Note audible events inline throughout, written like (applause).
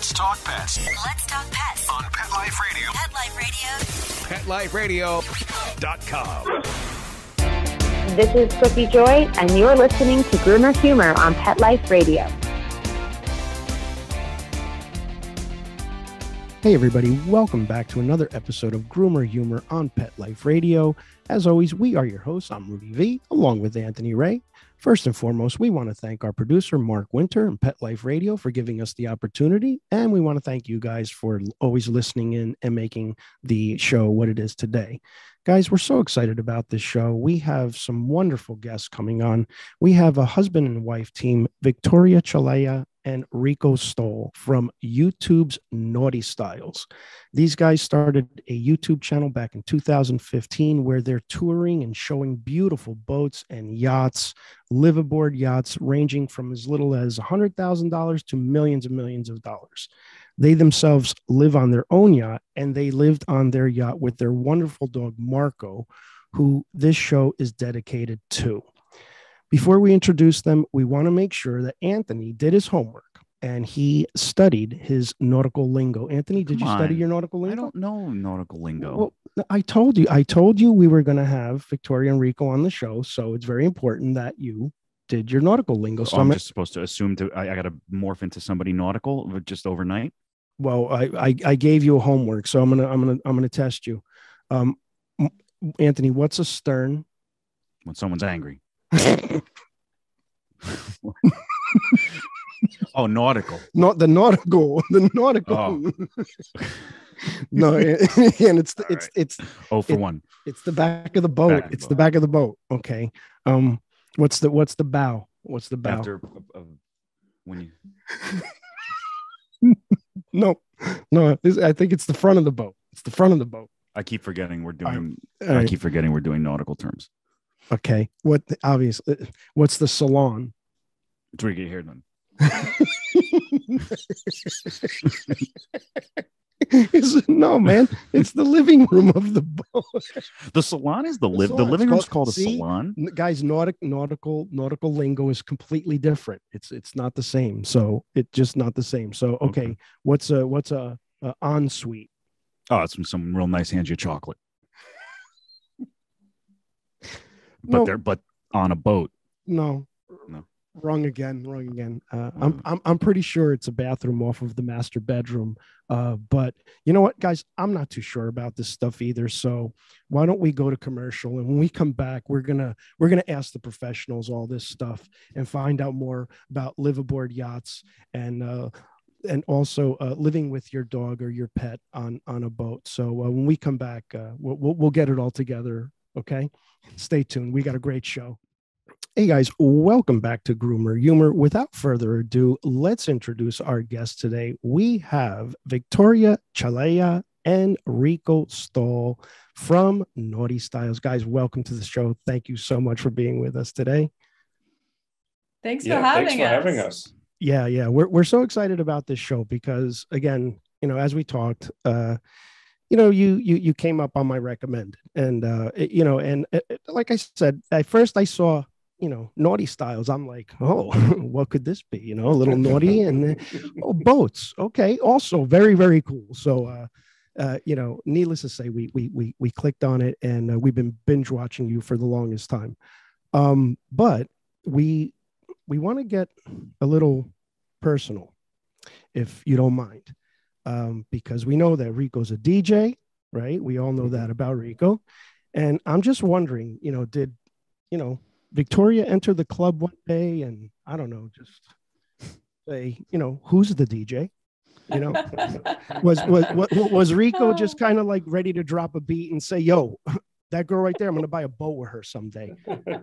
Let's talk pets Let's talk pets. on Pet Life Radio. Pet Life Radio. PetLifeRadio.com. This is Cliffy Joy, and you're listening to Groomer Humor on Pet Life Radio. Hey, everybody, welcome back to another episode of Groomer Humor on Pet Life Radio. As always, we are your hosts. I'm Rudy V, along with Anthony Ray. First and foremost, we want to thank our producer, Mark Winter, and Pet Life Radio for giving us the opportunity. And we want to thank you guys for always listening in and making the show what it is today. Guys, we're so excited about this show. We have some wonderful guests coming on. We have a husband and wife team, Victoria Chalaya and Rico Stoll from YouTube's NautiStyles. These guys started a YouTube channel back in 2015 where they're touring and showing beautiful boats and yachts, liveaboard yachts ranging from as little as $100,000 to millions and millions of dollars. They themselves live on their own yacht and they lived on their yacht with their wonderful dog, Marco, who this show is dedicated to. Before we introduce them, we want to make sure that Anthony did his homework and he studied his nautical lingo. Anthony, did Come you study on. your nautical lingo? I don't know nautical lingo. Well, I told you, I told you we were going to have Victoria and Rico on the show, so it's very important that you did your nautical lingo. So Oh, I'm I'm, just supposed to assume to I, I got to morph into somebody nautical just overnight. well, I, I I gave you a homework, so I'm gonna I'm gonna I'm gonna test you. Um, Anthony, what's a stern? When someone's angry. (laughs) oh, nautical. Not the nautical, (laughs) the nautical. Oh. (laughs) no, and it's the, it's right. it's Oh for It- one. it's the back of the boat. Back it's the back of the boat. Okay. Um, what's the what's the bow? What's the bow? After uh, when you No, no. I think it's the front of the boat. It's the front of the boat. I keep forgetting we're doing All I keep forgetting we're doing nautical terms. Okay. What obviously uh, what's the salon? It's where you get here then. Is no, man. It's the living room of the (laughs) boat. The salon is the The live the living room's called- called a see? salon. Guys, nautic, nautical nautical lingo is completely different. It's it's not the same. So it's just not the same. So okay, Okay. what's a what's a, a ensuite? Oh, it's when someone real nice hands you chocolate. But No. they're but on a boat. No. No. Wrong again. Wrong again. Uh, I'm, I'm I'm pretty sure it's a bathroom off of the master bedroom. Uh, but you know what, guys? I'm not too sure about this stuff either. So why don't we go to commercial? And when we come back, we're gonna we're gonna ask the professionals all this stuff and find out more about live aboard yachts and uh, and also uh, living with your dog or your pet on on a boat. So uh, when we come back, uh, we'll, we'll we'll get it all together. Okay, stay tuned. We got a great show. Hey guys, welcome back to Groomer Humor. Without further ado, let's introduce our guests today. We have Victoria Chalaya and Rico Stoll from NautiStyles. Guys, welcome to the show. Thank you so much for being with us today. Thanks for yeah, having thanks for us. having us. Yeah, yeah, we're we're so excited about this show because again, you know, as we talked, uh, you know, you you you came up on my recommend, and uh, it- you know, and uh, uh, like I said, at first I saw you know NautiStyles. I'm like oh (laughs) what could this be? You know a little naughty (laughs) and oh boats. Okay. Also very very cool. So uh uh you know needless to say we we we, we clicked on it and uh, we've been binge watching you for the longest time. Um but we we want to get a little personal if you don't mind um because we know that rico's a dj right we all know that about rico and i'm just wondering you know did you know Victoria enter the club one day and I don't know, just say, you know, who's the DJ? You know, (laughs) was was was, was Rico just kind of like ready to drop a beat and say, "Yo, (laughs) that girl right there, I'm gonna buy a boat with her someday."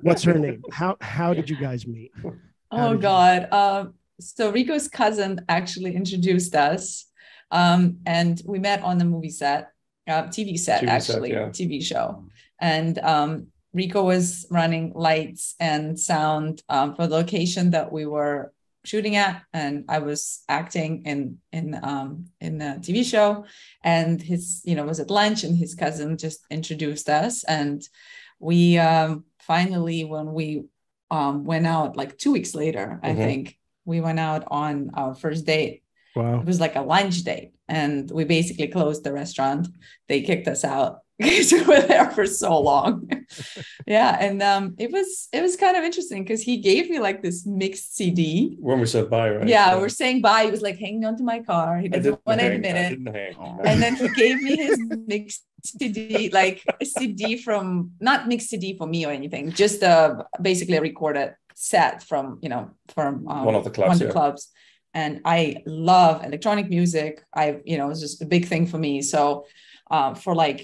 What's her name? How how did you guys meet? How oh did you- God. Um, so Rico's cousin actually introduced us, um, and we met on the movie set, uh, TV set TV set, actually, yeah. TV show, and um, Rico was running lights and sound um, for the location that we were shooting at, and I was acting in in um, in the TV show, and his you know was at lunch, and his cousin just introduced us, and we um, finally when we um, went out like two weeks later, I Mhm. think we went out on our first date. Wow. It was like a lunch date, and we basically closed the restaurant. They kicked us out (laughs) because we were there for so long. (laughs) yeah, and um, it was it was kind of interesting because he gave me like this mixed CD. When we said bye, right? Yeah, we're saying bye. He was like hanging onto my car. He I didn't didn't want to hang. admit I it. didn't hang. And then he gave me his mixed CD, like a CD from not mixed CD for me or anything, just uh basically a recorded set from you know from um, One of the clubs, One of the yeah. clubs. And I love electronic music. I you know it's just a big thing for me. So um, for like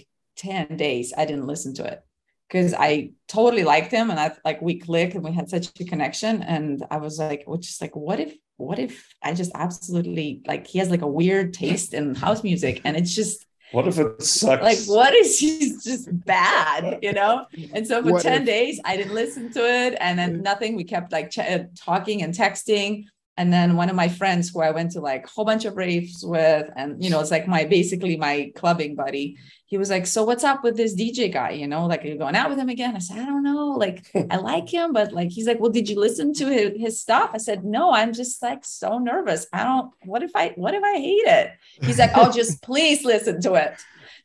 ten days, I didn't listen to it because I totally liked him and I like we clicked and we had such a connection. And I was like, well, just like, what if, what if I just absolutely like he has like a weird taste in house music and it's just What if it sucks? like what is he's just bad, you know? And so for What 10 if- days I didn't listen to it and then nothing. We kept like ch- talking and texting. And then one of my friends who I went to like a whole bunch of raves with, and you know, it's like my basically my clubbing buddy. He was like, So what's up with this DJ guy? You know, like, are you going out with him again? I said, I don't know. Like, I (laughs) like him, but like, he's like, Well, did you listen to his, his stuff? I said, No, I'm just like so nervous. I don't, what if I, what if I hate it? He's like, Oh, just (laughs) please listen to it.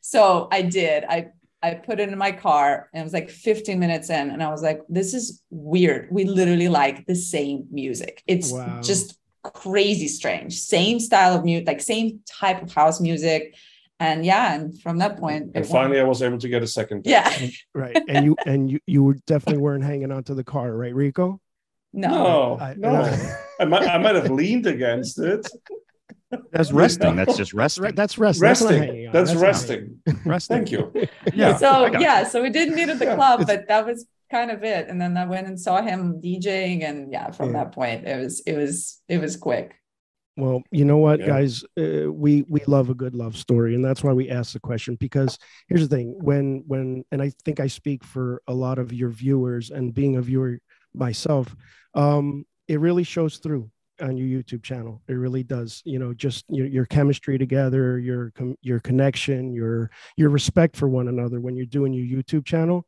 So I did. I, I put it in my car and it was like 15 minutes in, and I was like, this is weird. We literally like the same music. It's Wow. just crazy strange. Same style of music, like same type of house music. And yeah, and from that point, and it finally, I was able to get a second. date. yeah, (laughs) Right. And you and you you were definitely weren't hanging onto the car, right, Rico? no, No, I- no. I might, I might have leaned against it. That's Resting. That's just That's resting. That's resting. That's, Resting. hanging on. That's resting. resting. Thank you. (laughs) Yeah. so yeah, so we didn't meet at the Yeah, club, but that was kind of it. And then I went and saw him DJing, and yeah, from Yeah. that point, it was it was it was quick. Well, you know what, Yeah. guys, uh, we we love a good love story, and that's why we asked the question. Because here's the thing: when when, and I think I speak for a lot of your viewers, and being a viewer myself, um, it really shows through on your YouTube channel. It really does. You know, just your, your chemistry together, your your connection, your your respect for one another when you're doing your YouTube channel.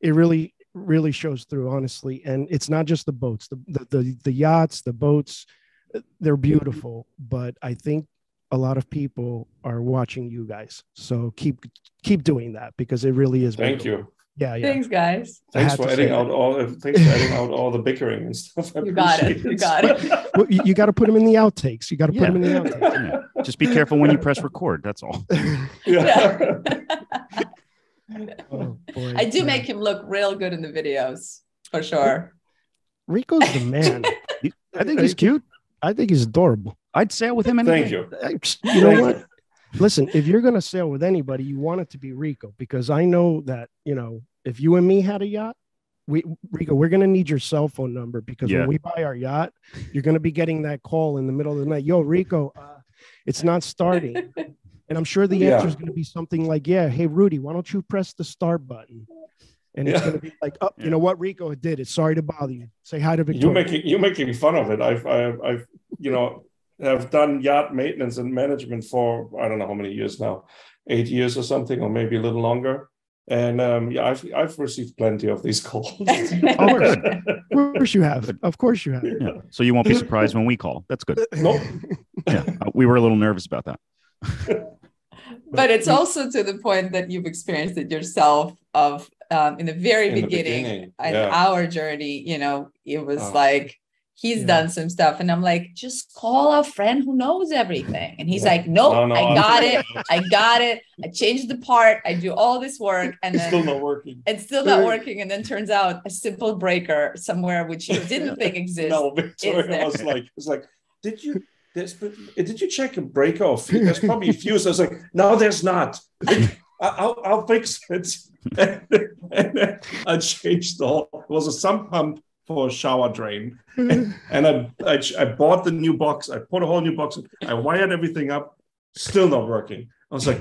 It really really shows through, honestly. And it's not just the boats, the the the, the yachts, the boats uh, they're beautiful but i think a lot of people are watching you guys so keep keep doing that because it really is Thank beautiful. you. Yeah yeah Thanks, guys. Thanks for to editing out all. Thanks for editing out all the bickering and stuff. I You got it. You got it. well, you, you got to put them in the outtakes you got to put Yeah. them in the outtakes (laughs) Yeah. Just be careful when you press record. That's all. (laughs) Yeah. (laughs) oh, boy. I do Yeah. make him look real good in the videos for sure. rico's the man i think he's cute i think he's adorable I'd sail with him. Any Thank day. you. You know Thank what you. Listen if you're going to sail with anybody you want it to be rico because i know that you know if you and me had a yacht we rico we're going to need your cell phone number because Yeah. when we buy our yacht you're going to be getting that call in the middle of the night yo rico uh, it's not starting and i'm sure the Yeah. answer is going to be something like yeah hey rudy why don't you press the start button and it's Yeah. going to be like oh Yeah. you know what rico did it sorry to bother you say hi to Victoria." You're making you're making fun of it. I've I've, I've you know have done yacht maintenance and management for I don't know how many years now, eight years or something, or maybe a little longer. And um, yeah, I've I've received plenty of these calls. (laughs) of course of course you have of course you have Yeah. So you won't be surprised when we call. That's good. (laughs) Nope. Yeah. Uh, we were a little nervous about that. (laughs) but it's also to the point that you've experienced it yourself of um, in the very In the beginning, beginning, in yeah. our journey you know it was Oh. like he's Yeah. done some stuff and i'm like just call a friend who knows everything and he's Yeah. like nope No, no, i I'm- got it i got it i changed the part i do all this work and It's then still not working. it's still not working and then turns out a simple breaker somewhere which you (laughs) didn't think exists No, Victoria there. was like, it's like, did you? There's, did you check a break off fuse? There's probably a fuse. I was like, no, there's not. I- I'll, I'll fix it. (laughs) and then I changed the whole. It was a sump pump for a shower drain, mm-hmm. (laughs) and I, I I bought the new box. I put a whole new box. I wired everything up. Still not working. I was like,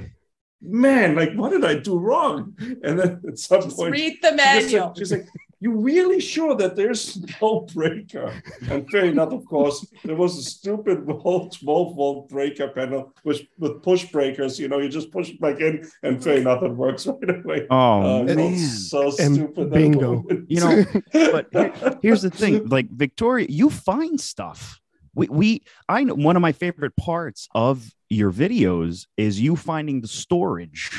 man, like what did I do wrong? And then at some Just point, read the manual said- she's like, you really sure that there's (laughs) no breaker? And fair enough, of course, there was a stupid volt, 12 volt breaker panel with, with push breakers. You know, you just push it back in, and fair enough, it works (laughs) right away. Oh Uh, man. it's so And stupid. bingo. moment. (laughs) You know, but here- here's the thing. Like Victoria, you find stuff. we, we I know one of my favorite parts of your videos is you finding the storage.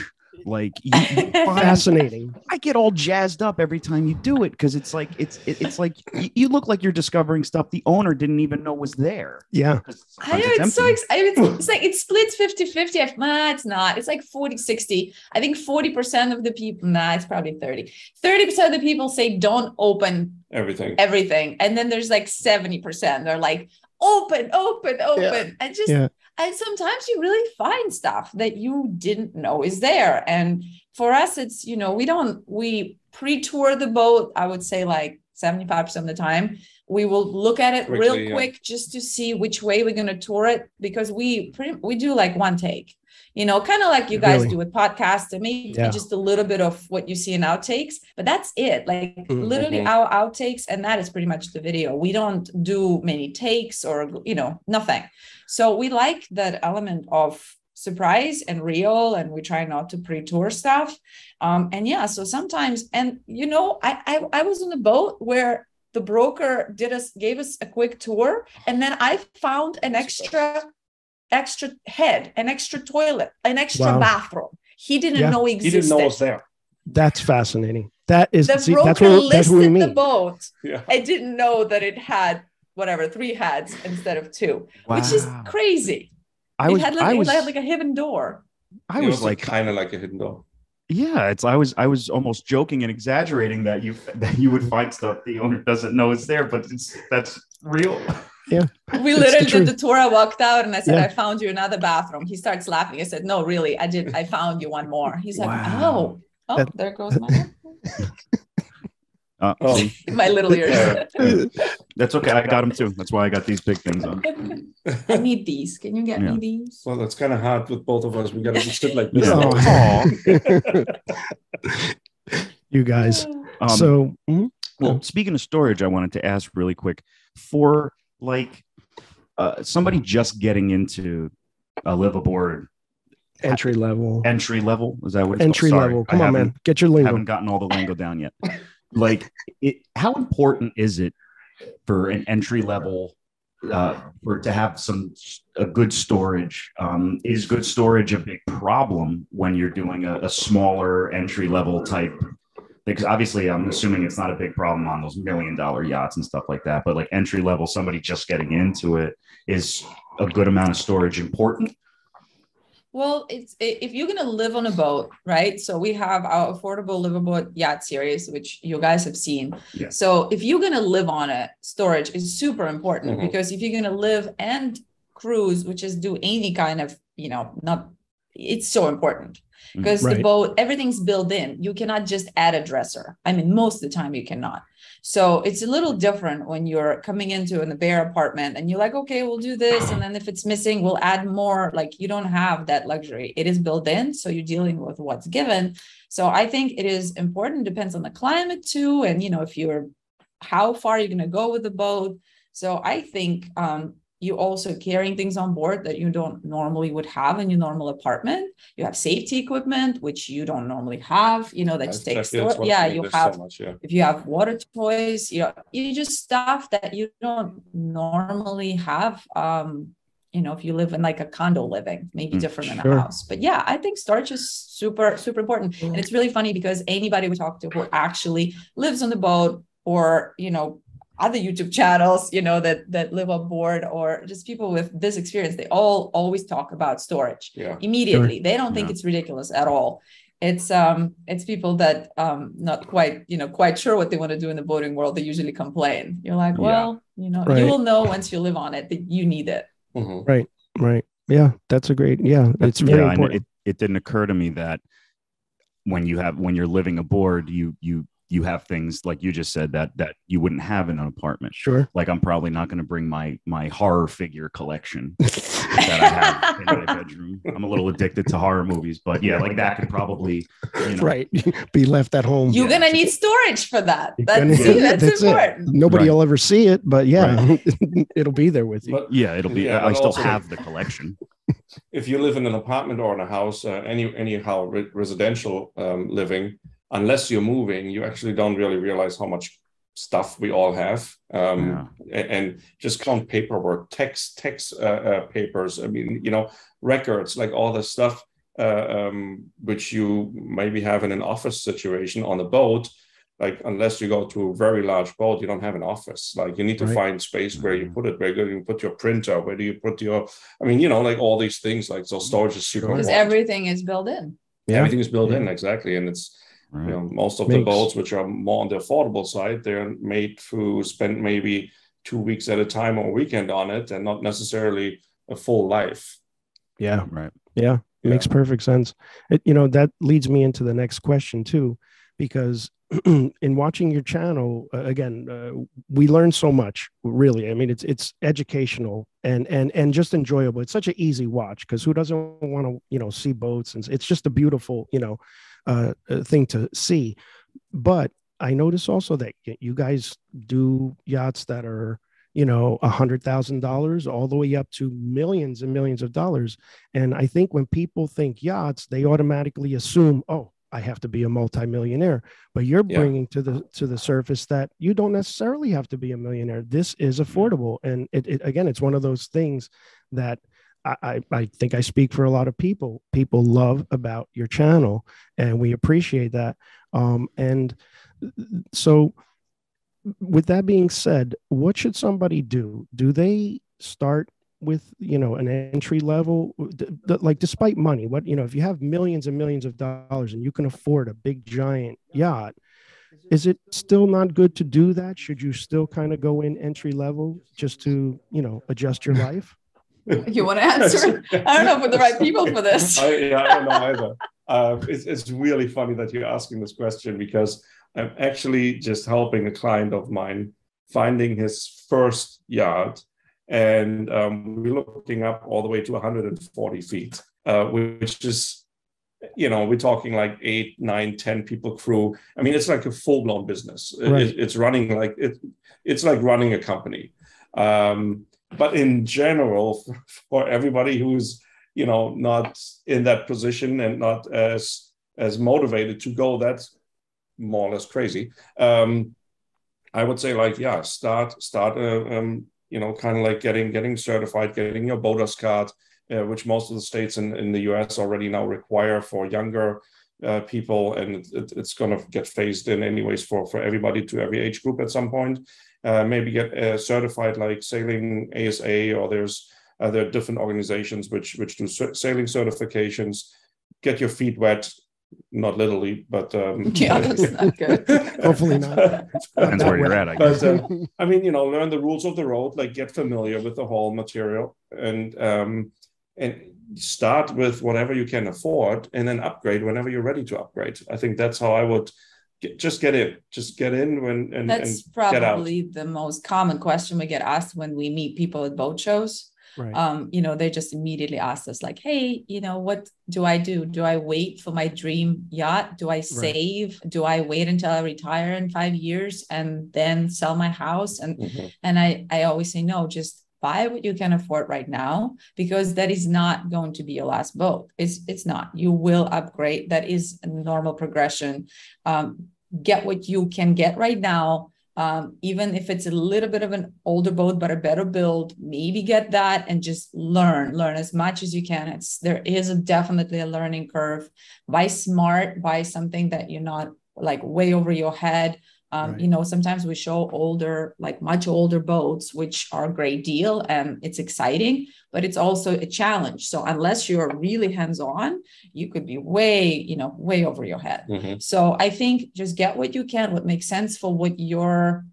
Like you, you (laughs) Fascinating. I get all jazzed up every time you do it because it's like it's it- it's like you, you look like you're discovering stuff the owner didn't even know was there. Yeah. I know sometimes it's so empty. exciting. It's, it's like it splits 50 50. Nah, it's not. It's like 40 60. I think 40% of the people, nah, it's probably 30. 30% of the people say don't open Everything. everything. And then there's like 70%. They're like, open, open, open. And just, Yeah. And sometimes you really find stuff that you didn't know is there. And for us, it's, you know, we don't, we pre tour the boat, I would say like 75% of the time. We will look at it real Quickly, yeah. quick just to see which way we're going to tour it because we pretty, we do like one take, you know, kind of like you guys Really? do with podcasts and maybe Yeah. just a little bit of what you see in outtakes, but that's it. Like Mhm. literally our outtakes, and that is pretty much the video. We don't do many takes or you know nothing. So we like that element of surprise and real, and we try not to pre-tour stuff. Um, and yeah, so sometimes, and you know, I I, I was on a boat where the broker did us gave us a quick tour, and then I found an extra extra head, an extra toilet, an extra Wow. bathroom. He didn't Yeah. know He didn't know it was there. That's fascinating. That is The see, broker that's what that's listed what we the boat. Yeah. I didn't know that it had whatever three heads instead of two, which is crazy. I it was had like, I it was had like a hidden door. I It was like kind of like a hidden door. Yeah, it's I was I was almost joking and exaggerating that you (laughs) that you would find stuff the owner doesn't know is there, but it's that's real. We It's the literally did the tour. I walked out and I said, Yeah. I found you another bathroom. He starts laughing. I said, No, really, I did. I found you one more. He's like, Wow. Oh, oh, That- there goes my (laughs) Uh, Oh. (laughs) my little ears. (laughs) that's okay. I got them too. That's why I got these big things on. I need these. Can you get Yeah. me these? Well, that's kind of hard with both of us. We got to sit like this. Yeah. Oh. you guys. Um, so mhm. Well, speaking of storage, I wanted to ask really quick for like uh, somebody just getting into a live aboard entry level. entry level. Is that what it's Entry level. I Come on, man. Get your lingo. haven't gotten all the lingo down yet. (laughs) Like, it, how important is it for an entry level uh, for to have some a good storage? Um, is good storage a big problem when you're doing a, a smaller entry level type? Because obviously, I'm assuming it's not a big problem on those million dollar yachts and stuff like that. But like entry level, somebody just getting into it is a good amount of storage important. Well, it's if you're gonna live on a boat, right? So we have our affordable liveaboard yacht series, which you guys have seen. Yeah. So if you're gonna live on it, storage is super important Mhm. because if you're gonna live and cruise, which is do any kind of, you know, not it's so important because the boat everything's built in. You cannot just add a dresser. I mean, most of the time you cannot. So it's a little different when you're coming into an bare apartment and you're like, okay, we'll do this. And then if it's missing, we'll add more. Like you don't have that luxury. It is built in. So you're dealing with what's given. So I think it is important, depends on the climate too. And you know, if you're how far you're gonna go with the boat. So I think um you also carrying things on board that you don't normally would have in your normal apartment. You have safety equipment, which you don't normally have, you know, that That's just takes exactly-. Yeah, you have so much, yeah. if you have water toys, you know, you just stuff that you don't normally have. Um, you know, if you live in like a condo living, maybe Mm, different sure. a house. But yeah, I think starch is super, super important. And it's really funny because anybody we talk to who actually lives on the boat or, you know, other YouTube channels, you know, that that live aboard or just people with this experience, they all always talk about storage Yeah. immediately. They don't think Yeah. it's ridiculous at all. It's um it's people that um not quite you know quite sure what they want to do in the boating world. They usually complain. You're like, Yeah. well, you know, Right. you will know once you live on it that you need it. Mhm. Right. Yeah. That's a great. Yeah. It's very yeah, and important. it, it didn't occur to me that when you have when you're living aboard, you you you have things like you just said that that you wouldn't have in an apartment. sure. Like I'm probably not going to bring my my horror figure collection (laughs) that I have in my bedroom. I'm a little addicted to horror movies, but yeah, like that could probably you know right. (laughs) Be left at home. You're Yeah. gonna need storage for that. That's, gonna- see, yeah, that's, that's it. Nobody Right. will ever see it, but yeah, (laughs) it'll be there with you. But yeah, it'll be. Yeah, I but still also- have the collection. if you live in an apartment or in a house, uh, any anyhow re- residential um, living, unless you're moving, you actually don't really realize how much stuff we all have. Um, and, and just count paperwork text text uh, uh, papers. I mean you know records like all the stuff uh, um, which you maybe have in an office situation on a boat. Like unless you go to a very large boat you don't have an office. Like you need to Right. find space where you put it where do you put your printer where do you put your i mean you know like all these things like so storage is super because everything is built in. Yeah. everything is built in exactly. And it's Right. you know most of the boats which are more on the affordable side they're made to spend maybe two weeks at a time or a weekend on it and not necessarily a full life Yeah. Right. Yeah, Yeah. makes perfect sense. It, you know, that leads me into the next question too, because (clears throat) in watching your channel uh, again, uh, we learn so much. Really, I mean, it's it's educational and and and just enjoyable. It's such an easy watch because who doesn't want to you know see boats and it's just a beautiful you know uh, uh, thing to see. But I notice also that you guys do yachts that are you know a hundred thousand dollars all the way up to millions and millions of dollars and I think when people think yachts, they automatically assume, oh, I have to be a multimillionaire. But you're Yeah. bringing to the to the surface that you don't necessarily have to be a millionaire. This is affordable, and it, it again, it's one of those things that. I, I, think I speak for a lot of people. People love about your channel, and we appreciate that. Um, and so, with that being said, what should somebody do? Do they start with you know an entry level like despite money what you know if you have millions and millions of dollars and you can afford a big giant yacht is it still not good to do that should you still kind of go in entry level just to you know adjust your (laughs) life you want to answer i don't know if we're the right people for this (laughs) I, yeah, I don't know either. Uh, it's, it's really funny that you're asking this question because I'm actually just helping a client of mine finding his first yacht. And um, we're looking up all the way to 140 feet, uh, which is, you know, we're talking like eight, nine, 10 people crew. I mean, it's like a full blown business. It- it's running like it, it's like running a company. Um, but in general, for everybody who's you know not in that position and not as as motivated to go that's more or less crazy. Um i would say like yeah start start uh, um you know kind of like getting getting certified getting your boaters card uh, which most of the states in, in the us already now require for younger uh, people. And it- it's going to get phased in anyways for for everybody to every age group at some point uh, maybe get uh, certified like sailing asa or there's uh, there are different organizations which which do sailing certifications. Get your feet wet, not literally, but um, (laughs) Yeah, that's not good. (laughs) Hopefully not. Depends where you're at, I guess. But uh, I mean, you know, learn the rules of the road, like get familiar with the whole material, and um, and start with whatever you can afford, and then upgrade whenever you're ready to upgrade. I think that's how I would get, just get in, just get in when and, That's and get out. probably the most common question we get asked when we meet people at boat shows. right Um, you know, they just immediately ask us, like, hey, you know, what do I do? Do I wait for my dream yacht? Do I save? Do I wait until I retire in five years and then sell my house? And Mhm. and I, I always say, no, just buy what you can afford right now because that is not going to be your last boat. It's it's not. You will upgrade. That is a normal progression. Um, get what you can get right now. Um, even if it's a little bit of an older boat, but a better build, maybe get that and just learn, learn as much as you can. It's there is a, definitely a learning curve. Buy smart, buy something that you're not like way over your head. Um, Right. You know, sometimes we show older, like much older boats, which are a great deal and it's exciting, but it's also a challenge. So unless you're really hands-on, you could be way, you know, way over your head. Mhm. So I think just get what you can, what makes sense for what your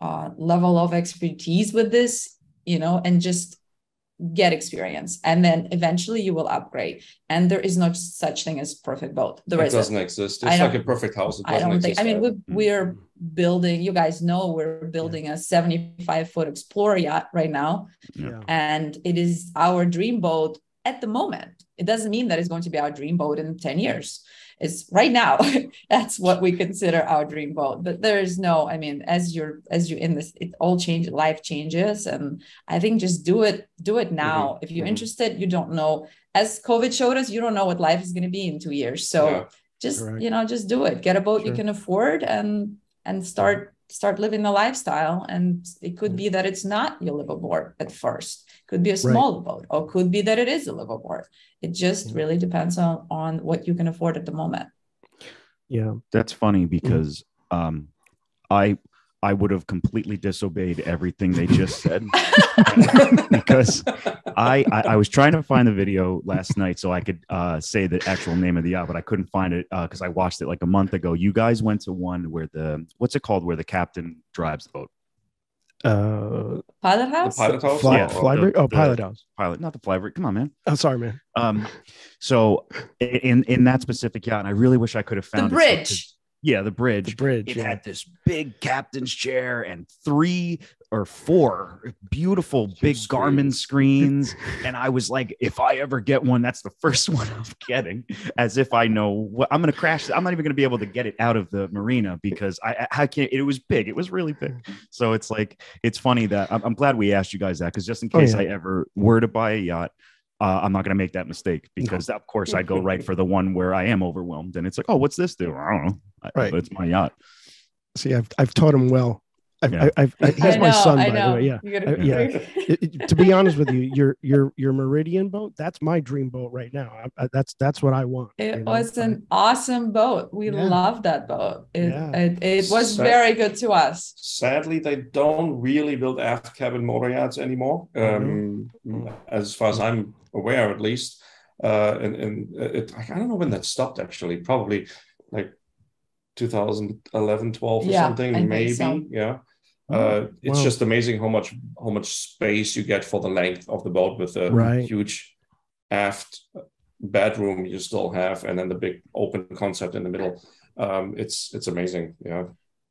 uh, level of expertise with this, you know, and just get experience. And then eventually you will upgrade. And there is no such thing as perfect boat. There It isn't. doesn't exist. It's like a perfect house. It I doesn't don't think, exist. I mean, either. we, mm-hmm. we're building, you guys know, we're building a 75 foot Explorer yacht right now. yeah And it is our dream boat at the moment. It doesn't mean that it's going to be our dream boat in 10 years. It's right now. (laughs) That's what we consider our dream boat. But there is no, I mean, as you're as you're in this, it all changes, life changes. And I think just do it, do it now. If you're mhm. interested, you don't know. As COVID showed us, you don't know what life is going to be in two years. So Yeah. just Correct. you know, just do it. Get a boat you can afford and and start start living the lifestyle and it could be that it's not your liveaboard at first could be a small boat or could be that it is a liveaboard it just Yeah. really depends on on what you can afford at the moment Yeah. That's funny because um, I I would have completely disobeyed everything they just said (laughs) because I, I I was trying to find the video last night so I could uh, say the actual name of the yacht, but I couldn't find it because I watched it like a month ago. You guys went to one where the what's it called where the captain drives the boat. Uh, pilot The house pilot house. fly, Yeah. Flybridge? The- oh, the- Pilot House. Pilot, not the flybridge. Come on, man. Oh, sorry, man. (laughs) Um, so in in that specific yacht, and I really wish I could have found the bridge yeah, the bridge. The bridge. it yeah. had this big captain's chair and three or four beautiful big screens. Garmin screens. (laughs) and I was like, if I ever get one, that's the first (laughs) one I'm getting, as if I know what I'm going to crash. I'm not even going to be able to get it out of the marina because I, I, can't. It was big. It was really big. So it's like it's funny that I'm, I'm glad we asked you guys that because just in Oh, case yeah. I ever were to buy a yacht. Uh, I'm not going to make that mistake because, of course, I go (laughs) right for the one where I am overwhelmed, and it's like, oh, what's this do? I don't know, Right. but it's my yacht. See, I've I've taught him well. I've, Yeah. I, I've, he's I my know, son, I by the way. Yeah. You gotta Uh, yeah. It- it- to be honest with you, your your your Meridian boat, that's my dream boat right now. I, I, that's that's what I want. It you know? was an awesome boat. We Yeah. loved that boat. It, Yeah. it, it was So- very good to us. Sadly, they don't really build aft cabin motor yachts anymore, um, Mhm. as far as I'm aware, at least. Uh, and and it, I don't know when that stopped. Actually, probably like 2011, 12 or Yeah, something, I think maybe. so. Yeah. Uh, it's Wow. just amazing how much how much space you get for the length of the boat with the Right. huge aft bedroom you still have, and then the big open concept in the middle. Um, it's it's amazing. Yeah.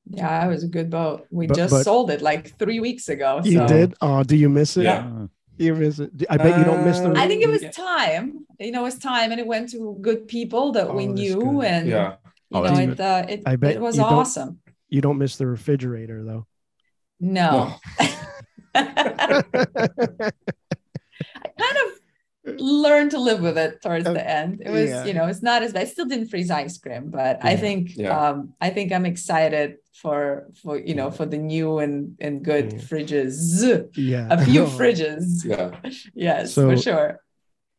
Yeah, it was a good boat. We But- just but- sold it like three weeks ago. You so- did? Oh, do you miss it? Yeah. You miss it. I bet you don't miss the. Uh, I think it was Yeah. time. You know, it was time, and it went to good people that we Oh, that's knew, good. and Yeah. you Oh, know, it, uh, it, I bet it was you awesome. you don't miss the refrigerator though. No, (laughs) I kind of learned to live with it towards the end. It was, yeah. you know, it's not as bad. I still didn't freeze ice cream, but I think, Yeah. um, I think I'm excited for, for you know, for the new and and good Yeah. fridges. Yeah. A few Oh, (laughs) fridges. Yeah. (laughs) Yes, So- for sure.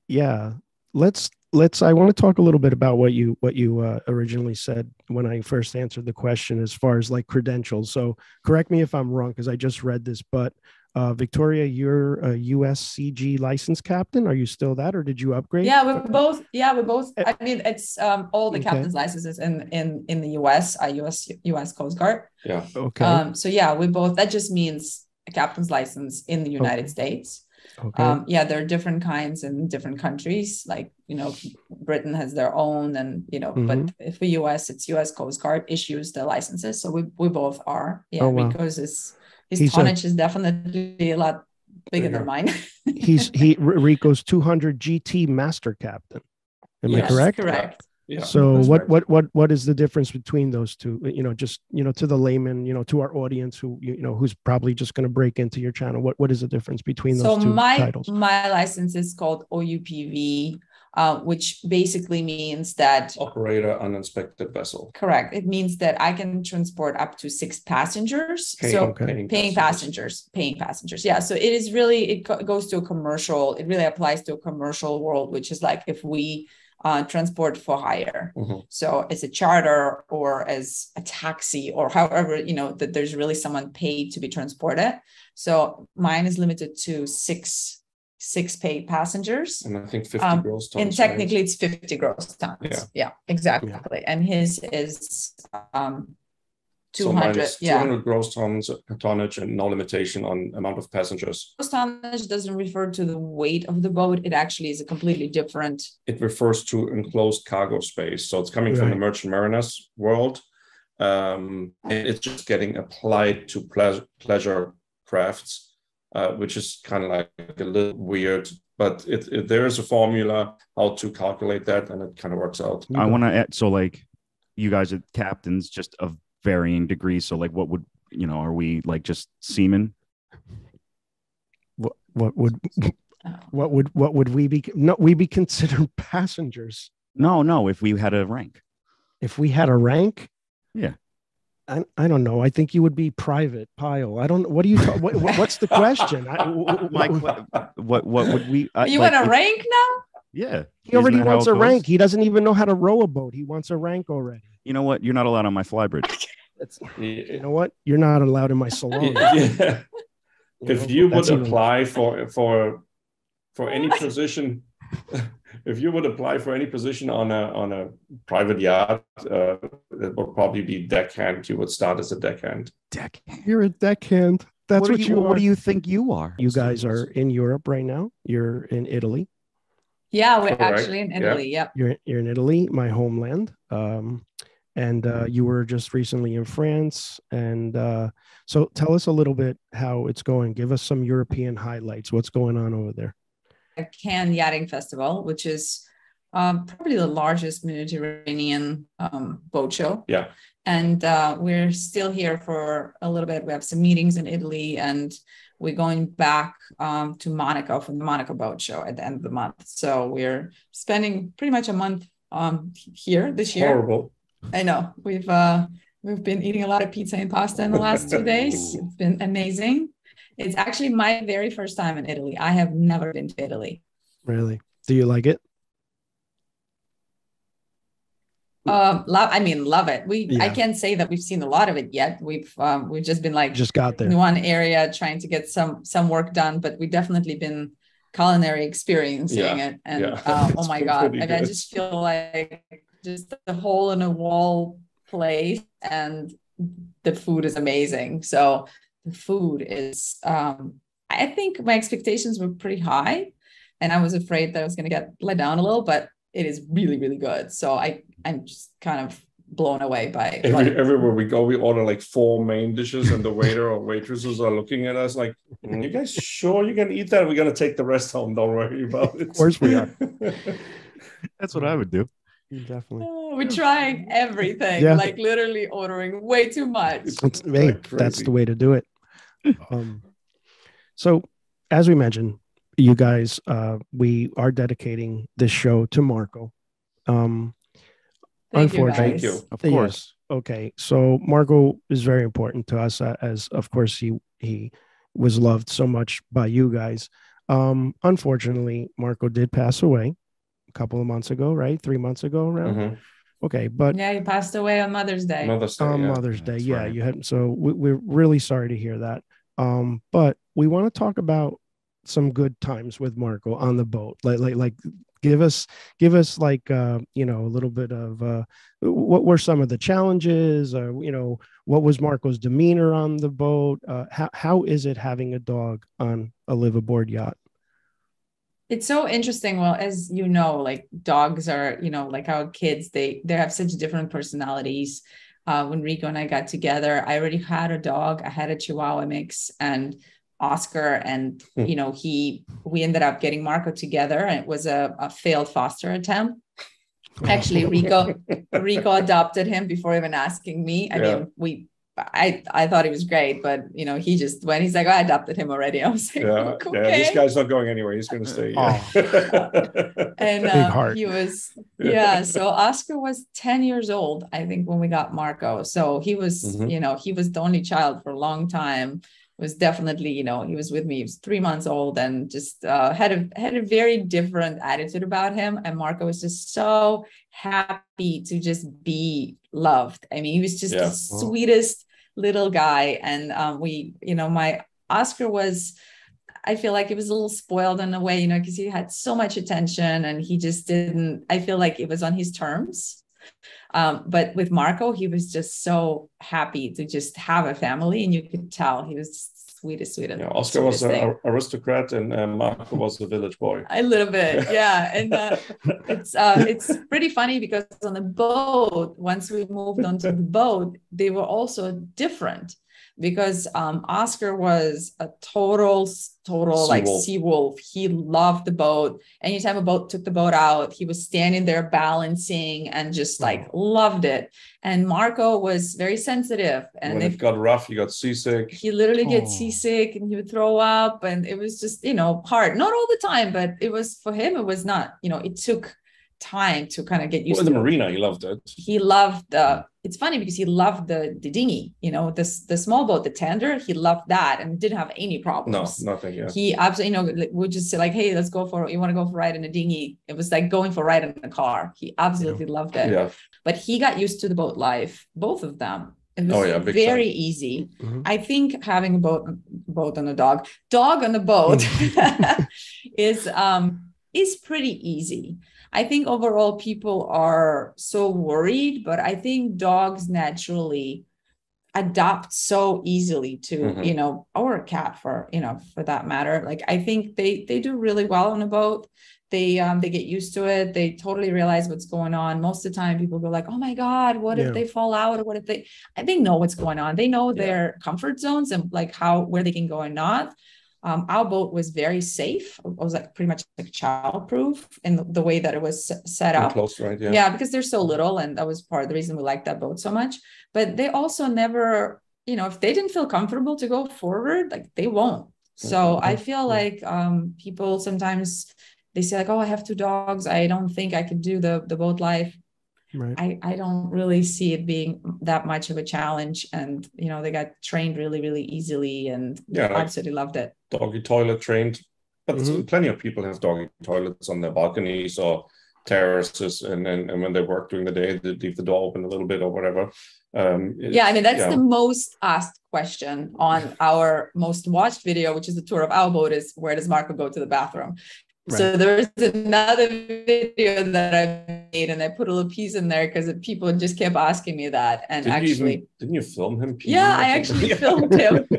yeah let's let's i want to talk a little bit about what you what you uh, originally said when i first answered the question as far as like credentials so correct me if i'm wrong because i just read this but uh, victoria you're a uscg license captain are you still that or did you upgrade Yeah, we're both. Yeah, we're both. Uh, I mean, it's um, all the Okay. captain's licenses in in in the U.S. Uh, U.S. U.S. Coast Guard. Yeah. okay Um, so yeah, we both. That just means a captain's license in the United Okay. States. Okay Um, yeah, there are different kinds in different countries. Like you know, Britain has their own, and you know, Mm-hmm. but for U.S., it's U.S. Coast Guard issues the licenses. So we we both are. Yeah, Oh, wow. because his his He's a- tonnage is definitely a lot bigger than mine. he's he (laughs) rico's 200 gt master captain am i Yes, correct Correct. Yeah. so what right. what what what is the difference between those two you know just you know to the layman you know to our audience who you know who's probably just going to break into your channel what what is the difference between those so two my titles my license is called OUPV, uh, which basically means that Operator uninspected vessel. correct. It means that I can transport up to six passengers. Paying, so Okay. paying passengers, paying passengers. Yeah. So it is really it go- goes to a commercial. It really applies to a commercial world, which is like if we uh, transport for hire. Mhm. So as a charter or as a taxi or however, you know, that there's really someone paid to be transported. So mine is limited to six six paid passengers. And I think 50 Um, gross tons. And right? technically it's 50 gross tons. Yeah. Yeah, exactly. And his is um 200. is yeah. 200 gross tons tonnage and no limitation on amount of passengers. Gross tonnage doesn't refer to the weight of the boat. It actually is a completely different. It refers to enclosed cargo space. So it's coming from the merchant mariners world. Um, and it's just getting applied to pleasure, pleasure crafts, uh, which is kind of like a little weird. But it, it, there is a formula how to calculate that, and it kind of works out. I want to add, so like you guys are captains just of varying degrees. So like, what would you know? Are we like just seamen? what what would Oh. what would what would we be no we be considered (laughs) passengers No, no. If we had a rank, if we had a rank Yeah. I, I don't know. I think you would be private, Pyle. I don't. What do you? Ta- what, what- what's the question? I, My que- what what would we? I, you like, want a if- rank now? Yeah. he already Isn't that how wants a goes? rank. He doesn't even know how to row a boat. He wants a rank already. You know what? You're not allowed on my flybridge. (laughs) That's, (laughs) you know what? You're not allowed in my salon. (laughs) Yeah. If know? you would That's even- apply for for for any position, (laughs) if you would apply for any position on a on a private yacht, uh, it would probably be deckhand. You would start as a deckhand. Deck. You're a deckhand. That's what, what, you, you, are. what do you think you are? You guys are in Europe right now. You're in Italy. Yeah, we're Correct. actually in Yeah. Italy. Yep. You're you're in Italy, my homeland. Um, and uh, you were just recently in France. And uh, so, tell us a little bit how it's going. Give us some European highlights. What's going on over there? Cannes Yachting Festival, which is um, probably the largest Mediterranean um, boat show. Yeah. And uh, we're still here for a little bit. We have some meetings in Italy, and we're going back um, to Monaco for the Monaco Boat Show at the end of the month. So we're spending pretty much a month um, here this year. Horrible. I know we've uh, we've been eating a lot of pizza and pasta in the last two (laughs) days. It's been amazing. It's actually my very first time in Italy. I have never been to Italy. Really? Do you like it? Um, love. I mean, love it. We. Yeah. I can't say that we've seen a lot of it yet. We've um, we've just been like Just got there. in one area trying to get some some work done, but we definitely been culinary experiencing Yeah, it. And yeah. uh, (laughs) oh my god, I, mean, I just feel like just the hole in a wall place, and the food is amazing. So the food is. Um, I think my expectations were pretty high, and I was afraid that I was going to get let down a little, but it is really really good. So I I'm just kind of blown away by. Every, by everywhere we go, we order like four main dishes, and the waiter or waitresses are looking at us like, "Mm, "You guys sure you can eat that? We're gonna take the rest home. Don't worry about it." Of course we are. (laughs) That's what I would do. Definitely. Oh, we're trying everything, Yeah. like literally ordering way too much. That's, Like hey, that's the way to do it. (laughs) Um, so, as we mentioned, you guys, uh, we are dedicating this show to Marco. Um, Thank you, Unfortunately. guys. Thank you. Of Yes. course. Okay, so Marco is very important to us, uh, as of course he he was loved so much by you guys. Um, unfortunately, Marco did pass away a couple of months ago, right? Three months ago, around. Mhm. Okay, but Yeah, he passed away on Mother's Day. Mother's Day. on yeah. Mother's Day. That's Yeah, right. you had so we, we're really sorry to hear that. Um, but we want to talk about some good times with Marco on the boat. Like like like give us give us like uh you know a little bit of uh what were some of the challenges uh you know what was marco's demeanor on the boat uh how, how is it having a dog on a live aboard yacht It's so interesting. Well, as you know, like dogs are, you know, like our kids, they they have such different personalities. Uh, when Rico and I got together, I already had a dog. I had a Chihuahua mix and Oscar, and Hmm. you know, he we ended up getting Marco together, and it was a, a failed foster attempt. Actually, Rico (laughs) Rico adopted him before even asking me. I Yeah. mean, we I I thought he was great, but you know, he just when he's like, "Oh, I adopted him already. (laughs) I was like, Yeah, okay. yeah, this guy's not going anywhere. He's going to stay. Oh. Yeah. (laughs) and Big uh, he was (laughs) yeah so oscar was 10 years old i think when we got marco so he was Mhm. you know he was the only child for a long time was definitely you know he was with me he was three months old and just uh, had a had a very different attitude about him and marco was just so happy to just be loved i mean he was just Yeah. the sweetest little guy and um, we you know my oscar was I feel like he was a little spoiled in a way, you know, because he had so much attention and he just didn't, I feel like it was on his terms. Um, but with Marco, he was just so happy to just have a family, and you could tell he was sweetest, sweetest. Yeah, Oscar was sweetest thing. an aristocrat and uh, Marco was a village boy. (laughs) A little bit, (laughs) yeah. And uh, it's uh, it's pretty funny because on the boat, once we moved onto the boat, they were also different because um, Oscar was a total, total like Seawolf. sea wolf. He loved the boat. Anytime a boat took the boat out, he was standing there balancing and just like loved it. And Marco was very sensitive, and when if it got rough, you got seasick. he literally get Oh. seasick and he would throw up and it was just you know hard not all the time but it was for him it was not you know it took time to kind of get used Well, to the it. marina, he loved it. he loved the it's funny because he loved the the dinghy you know this the small boat the tender he loved that and didn't have any problems No, nothing. Yeah. he absolutely you know would just say like hey let's go for you want to go for a ride in a dinghy it was like going for a ride in a car he absolutely loved it Yeah. but he got used to the boat life both of them it was Oh, yeah, very time. easy Mhm. i think having a boat boat on a dog dog on a boat (laughs) (laughs) is um is pretty easy i think overall people are so worried but i think dogs naturally adapt so easily to Mhm. you know or a cat for you know for that matter. Like i think they they do really well on a boat. They um they get used to it. They totally realize what's going on. Most of the time people go like oh my god what Yeah. if they fall out? Or what if they they know what's going on. They know Yeah. their comfort zones and like how where they can go and not um, our boat was very safe. It was like pretty much like child proof in the, the way that it was set up. close, right? Yeah. yeah. because they're so little and that was part of the reason we liked that boat so much. But they also never you know if they didn't feel comfortable to go forward like they won't. So i feel like um people sometimes they say like oh i have two dogs. I don't think i could do the the boat life right i i don't really see it being that much of a challenge and you know they got trained really really easily and Yeah, like- absolutely loved it Doggy toilet trained. But Mhm. plenty of people have doggy toilets on their balconies or terraces, and then and when they work during the day, they leave the door open a little bit or whatever. Um, Yeah, I mean that's yeah. the most asked question on our most watched video, which is the tour of our boat. Is where does Marco go to the bathroom? So there's another video that I made, and I put a little piece in there because people just kept asking me that. And Didn't you actually, even, didn't you film him? yeah, I actually (laughs) filmed him. (laughs)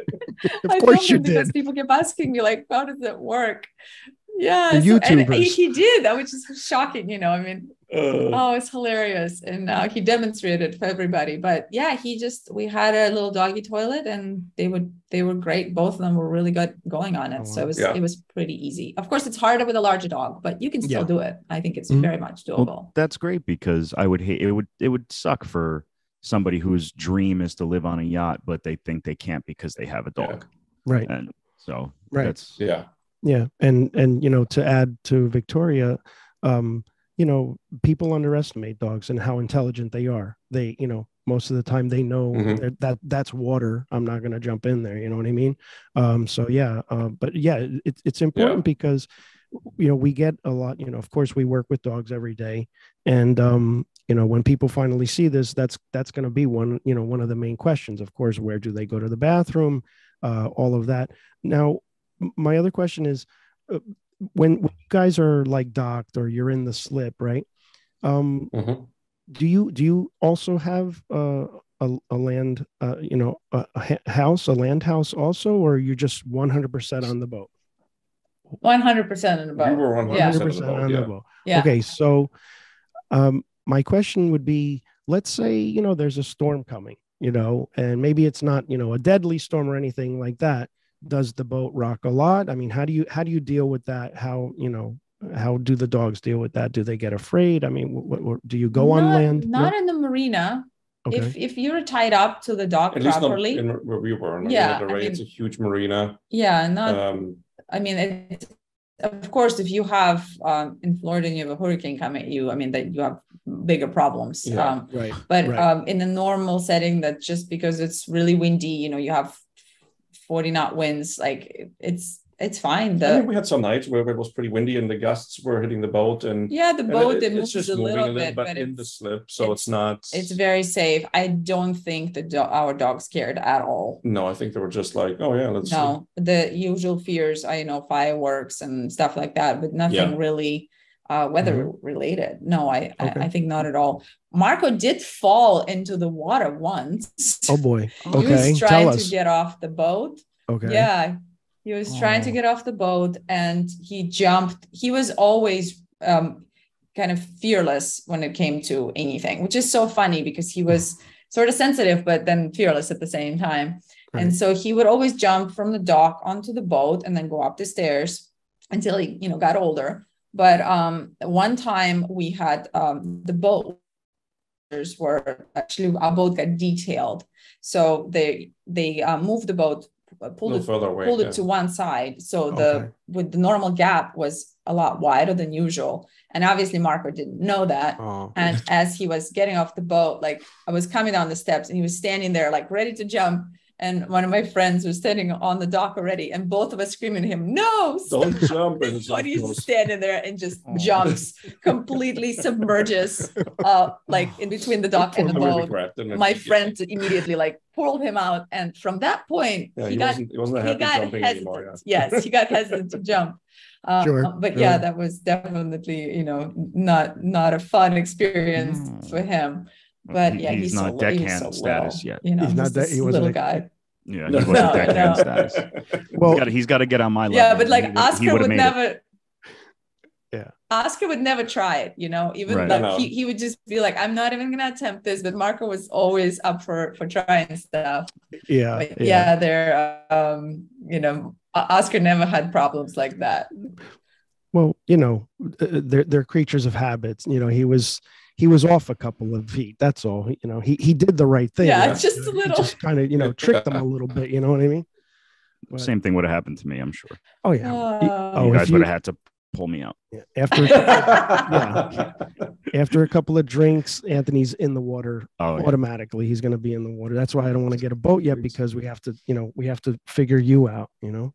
Of I course filmed you him because did. people kept asking me like, how does it work? Yeah, The so- and YouTubers. he, he did. That was just shocking. You know, I mean, Uh, oh it's hilarious and uh, he demonstrated for everybody but yeah he just we had a little doggy toilet and they would they were great both of them were really good going on it Oh, so it was wow. it was pretty easy of course it's harder with a larger dog but you can still Yeah. do it i think it's Mhm. very much doable Well, that's great because I would hate it would it would suck for somebody whose dream is to live on a yacht, but they think they can't because they have a Yeah. dog. right And so Right. that's yeah. Yeah, and and you know to add to Victoria, um, you know people underestimate dogs and how intelligent they are. They, you know, most of the time they know Mhm. that, that that's water. I'm not going to jump in there. You know what I mean? Um, so yeah, uh, but yeah, it, it's important because you know we get a lot. You know, of course we work with dogs every day, and um, you know when people finally see this, that's that's going to be one. You know, one of the main questions. Of course, where do they go to the bathroom? Uh, all of that. Now, my other question is uh, when, when you guys are like docked or you're in the slip right um Mhm. do you do you also have uh, a, a land uh, you know a, a house a land house also or you're just 100% on the boat 100% in the We boat were 100% Yeah. on the boat, on yeah. the boat yeah okay so um my question would be let's say you know there's a storm coming you know and maybe it's not you know a deadly storm or anything like that does the boat rock a lot i mean how do you how do you deal with that how you know how do the dogs deal with that do they get afraid i mean what, what, do you go on Not- land not in the marina okay if if you're tied up to the dock At least not properly in where we were. in Yeah, Marina del Rey. it's a huge marina. yeah not Um, I mean, it, of course, if you have um, in Florida and you have a hurricane coming at you, I mean, that you have bigger problems. Yeah. Um, right but Right. um, in a normal setting, that just because it's really windy, you know, you have 40 knot winds, like it's it's fine. I think we had some nights where it was pretty windy and the gusts were hitting the boat and yeah, the boat it- it, moves just a little, a little bit, but in the slip, so it's- it's not. it's very safe. I don't think that do- our dog's scared at all. no, I think they were just like, oh yeah, let's. no the usual fears i know fireworks and stuff like that but nothing Yeah. really uh weather related. No I, Okay. I i think not at all. Marco did fall into the water once. Oh boy. Okay, (laughs) he was tell trying us to get off the boat. Okay. Yeah. He was trying to Oh. get off the boat and he jumped. He was always um kind of fearless when it came to anything which is so funny because he was (sighs) sort of sensitive but then fearless at the same time. And so he would always jump from the dock onto the boat and then go up the stairs until he you know got older but um one time we had um the boat were actually our boat got detailed so they they uh, moved the boat uh, pulled it further away. pulled yeah. it to one side so the Okay. with the normal gap was a lot wider than usual And obviously, Marco didn't know that. Oh. And (laughs) as he was getting off the boat, like I was coming down the steps and he was standing there, like ready to jump. And one of my friends was standing on the dock already, and both of us screaming at him, No. Don't jump. And it's But he's standing there and just Oh. jumps, completely submerges, uh, like in between the dock and the boat. crab. My friend immediately like pulled him out, and from that point, Yeah, he, he, got wasn't, he wasn't he got jumping hesitant. anymore. Yeah. Yes, he got hesitant to jump. Uh, Sure, but sure. yeah, that was definitely you know not not a fun experience No. for him. But yeah, he's, he's, not so, he was deckhand so status little, yet. You know, He's not he's that- this he wasn't little a- guy. Yeah, (laughs) he wasn't no, deckhand no. status. (laughs) well, he's got, to get on my level. Yeah, but like He would- he Oscar would've would made it. never. Yeah. Oscar would never try it, you know. Even Right. like No. he, he would just be like, "I'm not even gonna attempt this." But Marco was always up for for trying stuff. yeah, But yeah. yeah, they're um, you know, Oscar never had problems like that. Well, you know, uh, they're they're creatures of habits. You know, he was he was off a couple of feet. That's all. You know, he he did the right thing. Yeah, You know, just a he little. just kind of you know tricked them a little bit. You know what I mean? But- Same thing would have happened to me, I'm sure. Oh yeah. Uh, Oh, you guys would have had to pull me out. Yeah. After (laughs) after a couple of drinks, Anthony's in the water Oh, yeah. automatically. He's going to be in the water. That's why I don't want to get a boat yet because we have to, you know, we have to figure you out. You know.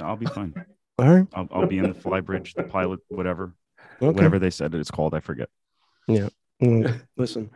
I'll be fine. All right. I'll, I'll be in the fly bridge, the pilot, whatever, Okay. whatever they said it's called. I forget. Well, (laughs) listen,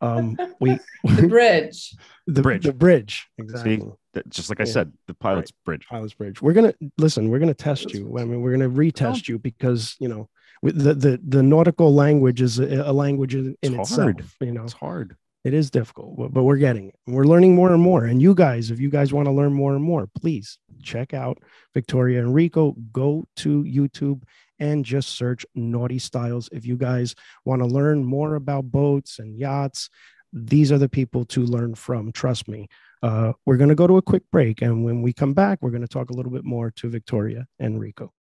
um, we (laughs) the bridge. (laughs) the Bridge. The bridge. Exactly. That- Just like I Yeah. said, the pilot's bridge. Pilot's Bridge. We're gonna listen. We're gonna test you. I mean, we're gonna retest you because you know the the the nautical language is a, a language in, in It's itself. hard. You know, It's hard. it is difficult, but, but we're getting it. We're learning more and more. And you guys, if you guys want to learn more and more, please check out Victoria and Rico. Go to YouTube and just search NautiStyles. If you guys want to learn more about boats and yachts, these are the people to learn from. Trust me. Uh, we're going to go to a quick break. And when we come back, we're going to talk a little bit more to Victoria and Rico.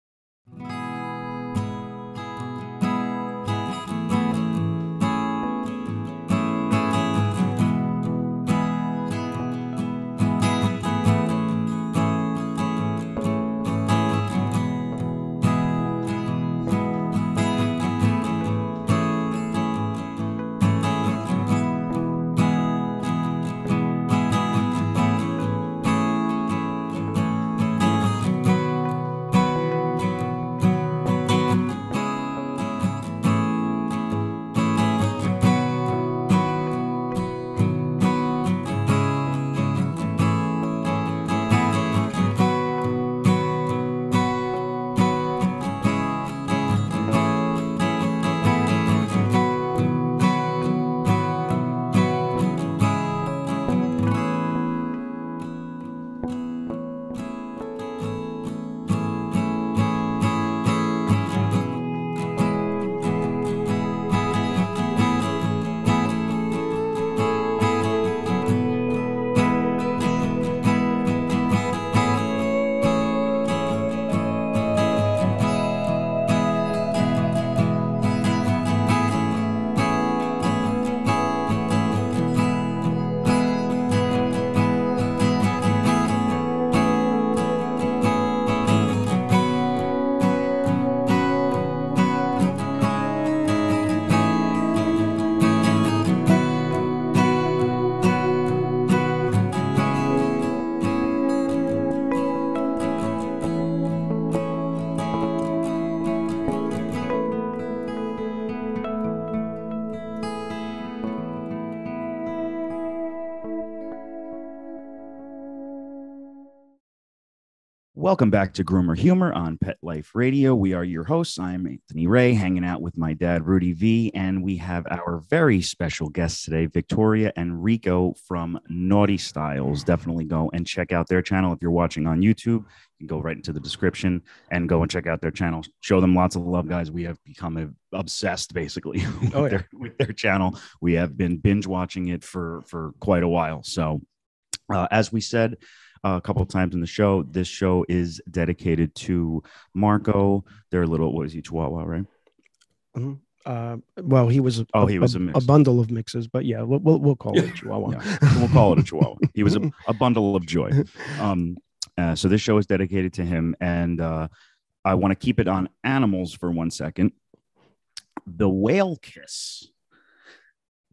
Welcome back to Groomer Humor on Pet Life Radio. We are your hosts. I'm Anthony Ray, hanging out with my dad, Rudy V, and we have our very special guests today, Victoria and Rico from NautiStyles. Definitely go and check out their channel. If you're watching on YouTube, you can go right into the description and go and check out their channel. Show them lots of love, guys. We have become obsessed, basically, (laughs) with, Oh, yeah. their, with their channel. We have been binge watching it for for quite a while. So, uh, as we said a couple of times in the show. This show is dedicated to Marco. Their little what is he Chihuahua, right? Mhm. Uh, well, he was. Oh, he was a mix. bundle of mixes, but yeah, we'll we'll, we'll call it Chihuahua. Yeah, we'll call it a Chihuahua. (laughs) He was a, a bundle of joy. (laughs) Um, uh, so this show is dedicated to him, and uh, I want to keep it on animals for one second. the whale kiss.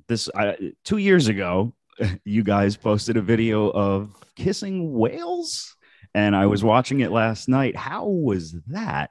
This uh, two years ago, (laughs) you guys posted a video of kissing whales, and I was watching it last night. How was that?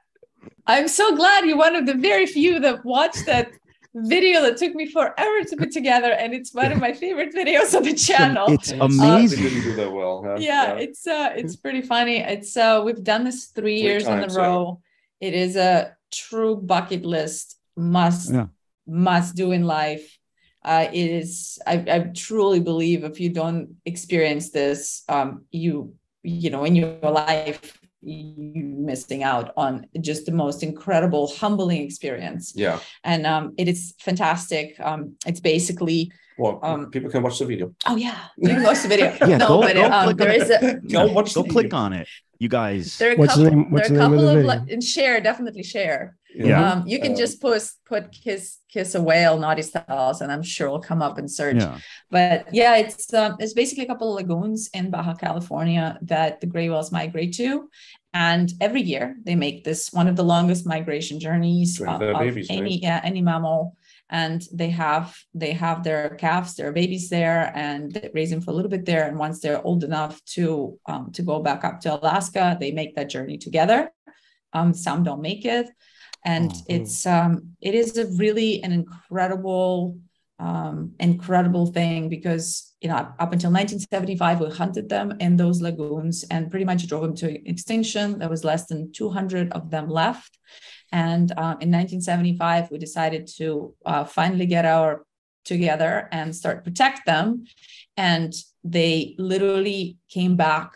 I'm so glad you're one of the very few that watched that video that took me forever to put together, and it's one of my favorite videos on the channel. It's They amazing. didn't do that well. huh? yeah, it's uh it's pretty funny. It's uh we've done this three, Three years in times, a yeah. row. It is a true bucket list must Yeah. must do in life. Uh, it is I, I truly believe if you don't experience this, um, you you know in your life you missing out on just the most incredible humbling experience Yeah. and um, it is fantastic um, it's basically Well, Um, people can watch the video. oh yeah you can watch the video (laughs) Yeah, no go- but go um, click on there it. is a (laughs) Go watch Go click on it, you guys. there are a What's the couple, name- what's there the are a name of the of video? li- and share definitely share Yeah. um, you can Uh, just post put kiss kiss a whale NautiStyles and i'm sure it'll come up in search. Yeah. but yeah it's um, it's basically a couple of lagoons in baja california that the gray whales migrate to. And every year they make this one of the longest migration journeys of, their of any right? yeah any mammal. And they have they have their calves their babies there and they raise them for a little bit there. And once they're old enough to um, to go back up to alaska they make that journey together. Um, some don't make it and Oh. it's um, it is a really an incredible um, incredible thing because you know up, up until 1975 we hunted them in those lagoons and pretty much drove them to extinction. There was less than 200 of them left. And uh, in 1975 we decided to uh, finally get our together and start protect them. And they literally came back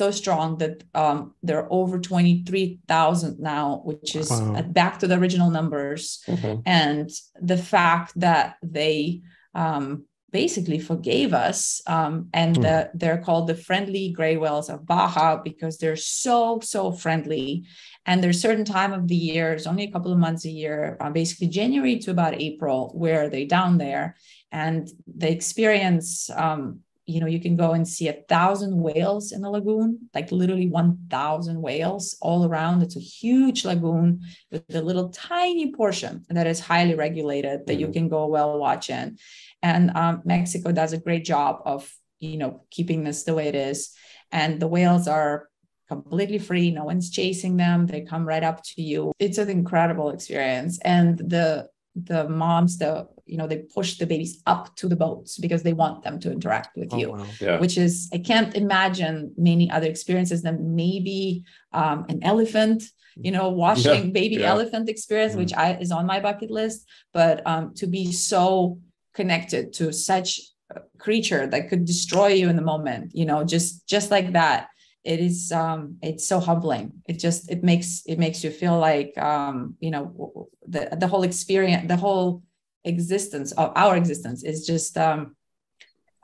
so strong that um, they're over 23,000 now, which is Wow. back to the original numbers Mhm. and the fact that they um, basically forgave us um, and Hmm. the, they're called the friendly gray whales of baja because they're so so friendly and there's certain time of the year it's only a couple of months a year uh, basically january to about april where they down there and the experience um, you know you can go and see a thousand whales in the lagoon like literally 1000 whales all around. It's a huge lagoon with a little tiny portion that is highly regulated that you Mhm. can go well watch in. And um, mexico does a great job of you know keeping this the way it is. And the whales are completely free. No one's chasing them. They come right up to you. It's an incredible experience. And the the moms the you know they push the babies up to the boats because they want them to interact with Oh, you wow. Yeah. which is I can't imagine many other experiences than maybe um, an elephant, you know, watching baby yeah. elephant experience, which I is on my bucket list. But um, to be so connected to such a creature that could destroy you in the moment, you know, just just like that. It is um it's so humbling. It just it makes it makes you feel like um, you know, w- w- the the whole experience, the whole existence of our existence is just um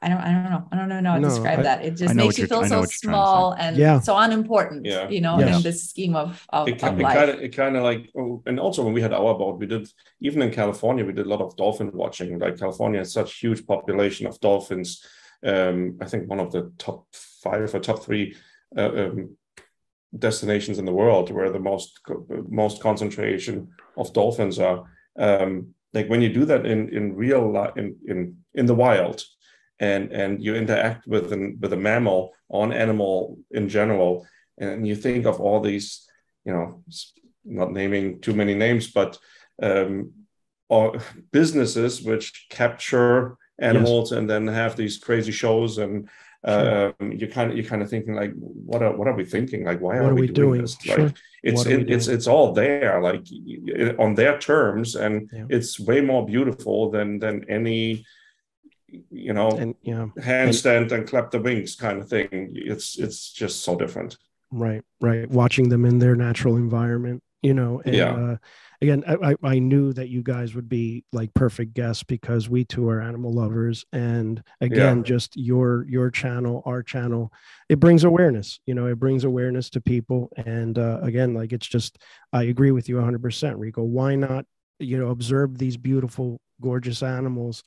I don't, I don't know. I don't know how to No, describe I- that. It just makes you feel so what you're trying to say. small and Yeah. so unimportant, Yeah. you know, Yes. in the scheme of, of, it, of kind, it life. kind of it kind of like oh, and also when we had our boat we did even in california we did a lot of dolphin watching like california has such huge population of dolphins um i think one of the top five or top three uh, um, destinations in the world where the most most concentration of dolphins are um like when you do that in in real life in in in the wild and and you interact with an with a mammal or an animal in general and you think of all these you know not naming too many names but um or (laughs) businesses which capture animals and then have these crazy shows and um, you kind of you kind of thinking like what are what are we thinking like why are, are we, doing, doing? this Sure. like it's What are we it, it's it's all there like on their terms and Yeah. it's way more beautiful than than any you know And yeah, handstand and clap the wings kind of thing it's it's just so different right, right. Watching them in their natural environment, you know. And, Yeah. Uh, again, I, I I knew that you guys would be like perfect guests because we too are animal lovers, and again, just your your channel, our channel, it brings awareness. You know, it brings awareness to people, and uh, again, like it's just I agree with you 100, percent Rico. Why not? You know, observe these beautiful, gorgeous animals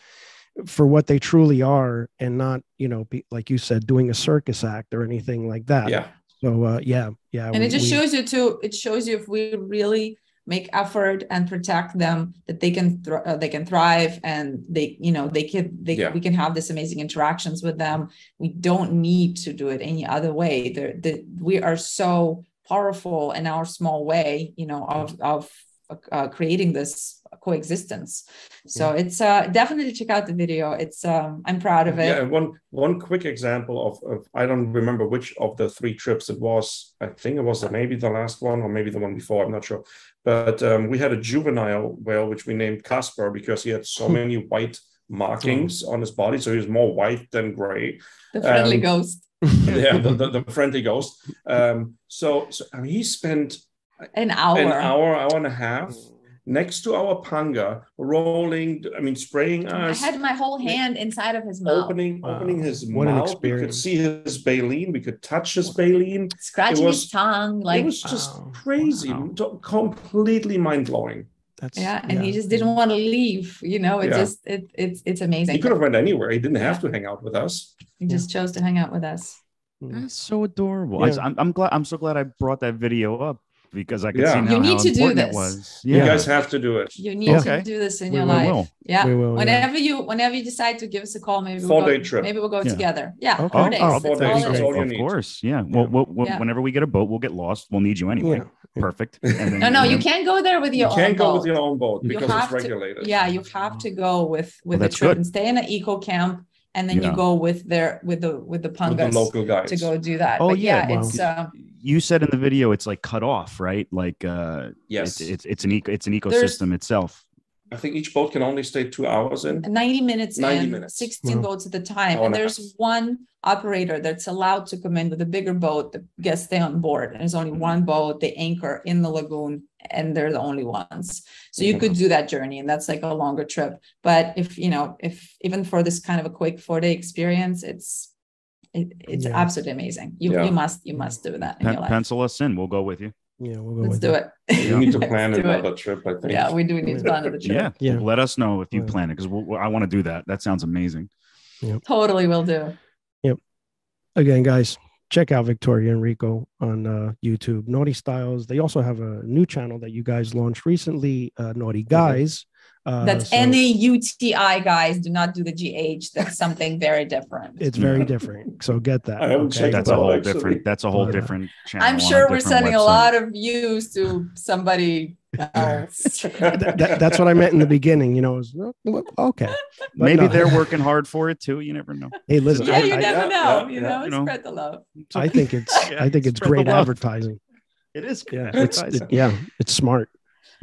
for what they truly are and not you know be, like you said doing a circus act or anything like that yeah so uh yeah yeah and we- it just we- shows you too, it shows you if we really make effort and protect them that they can thr- uh, they can thrive and they you know they can they Yeah. we can have this amazing interactions with them we don't need to do it any other way They're, the, we are so powerful in our small way you know of of uh, creating this coexistence so it's uh definitely check out the video it's um i'm proud of it Yeah, one one quick example of, of I don't remember which of the three trips it was. I think it was maybe the last one or maybe the one before. I'm not sure. But um, we had a juvenile whale which we named Casper because he had so (laughs) many white markings on his body, so he was more white than gray. the friendly um, ghost (laughs) yeah, the, the, the (laughs) friendly ghost. Um, so, so I mean, he spent an hour an hour, hour and a half next to our panga, rolling. I mean, spraying us. I had my whole hand inside of his mouth, opening Wow. opening his What an mouth. We could see his baleen. We could touch his baleen. scratching It his tongue, like it was just Wow. crazy, Wow. completely mind blowing. That's yeah, and he just didn't want to leave. You know, it Yeah. just it it's it's amazing. He could have went anywhere. He didn't have to hang out with us. He just chose to hang out with us. Hmm. That's so adorable. Yeah. I, am I'm glad. I'm so glad I brought that video up because I could Yeah. see now You need how to do important it this. was. You guys have to do it. You need Okay. to do this in We your will, life. will. Yeah. We will, yeah. whenever you whenever you decide to give us a call, maybe Four we'll go, day trip. Maybe we'll go Yeah. together. Yeah, Okay. four Oh, days. oh, That's four days, all that's all of course. Yeah. Well, well, well, Yeah. whenever we get a boat, we'll get lost. We'll need you anyway. Yeah. Perfect. (laughs) And then, No, no, and you can't go there with You your own can't go boat. with your own boat because it's regulated. Yeah, you have to go with with the that's trip and stay in an eco camp, and then you go with their with the with the with pangas the local guides. to go do that. Oh, but yeah, yeah, wow. it's uh, You said in the video it's like cut off, right? Like uh Yes, it's it's, it's an eco it's an There's- ecosystem itself. I think each boat can only stay two hours in. 90 minutes 90 in, minutes. 16 Wow. boats at a time. Hour And and a there's one operator that's allowed to come in with a bigger boat. The guests stay on board. And there's only Mm-hmm. one boat. They anchor in the lagoon and they're the only ones. So you could mm-hmm. do that journey and that's like a longer trip. But if, you know, if even for this kind of a quick four day experience, it's it, it's Yeah. absolutely amazing. You Yeah. you must you must do that in Pen- your life. pencil us in. We'll go with you. Yeah, we'll go Let's with do it. it. You need to (laughs) plan do it. another trip, I think. Yeah, we do need to plan another trip. Yeah. Yeah. Let us know if you Yeah. plan it because we'll, I want to do that. That sounds amazing. Totally will do. Yep. Again, guys, check out Victoria and Rico on uh, YouTube. NautiStyles. They also have a new channel that you guys launched recently, uh, NautiGuys. Uh, That's so any UTI guys. Do not do the GH. That's something very different. It's very different. (laughs) So get that. I haven't checked That's Well, a whole actually- different. That's a whole Yeah. different channel. I'm sure we're different sending a lot of views to somebody else. (laughs) That- that- that's what I meant in the beginning. You know, was, "Oh, okay. (laughs) But Maybe no. they're working hard for it too. You never know. Hey, listen, yeah, I, you I, never yeah, know. yeah, you yeah. know, You know. spread the love. I think it's I think it's great advertising. It is. Yeah, it's it- yeah, it's smart.